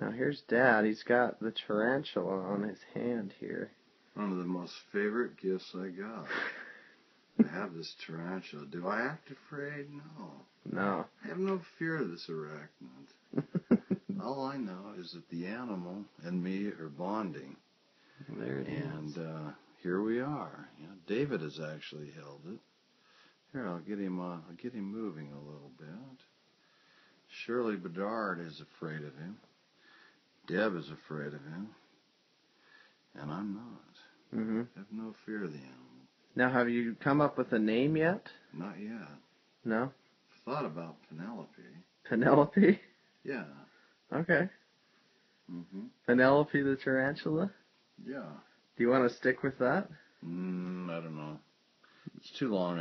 Now here's Dad. He's got the tarantula on his hand here. One of the most favorite gifts I got. I have this tarantula. Do I act afraid? No. No. I have no fear of this arachnid. All I know is that the animal and me are bonding. there it is. And uh, here we are. You know, David has actually held it. Here, I'll get him. Uh, I'll get him moving a little bit. Shirley Bedard is afraid of him. Deb is afraid of him, and I'm not. hmm I have no fear of the animal. Now, have you come up with a name yet? Not yet. No. Thought about Penelope. Penelope. Yeah. Okay. Mm-hmm. Penelope the tarantula. Yeah. Do you want to stick with that? Mm, I don't know. It's too long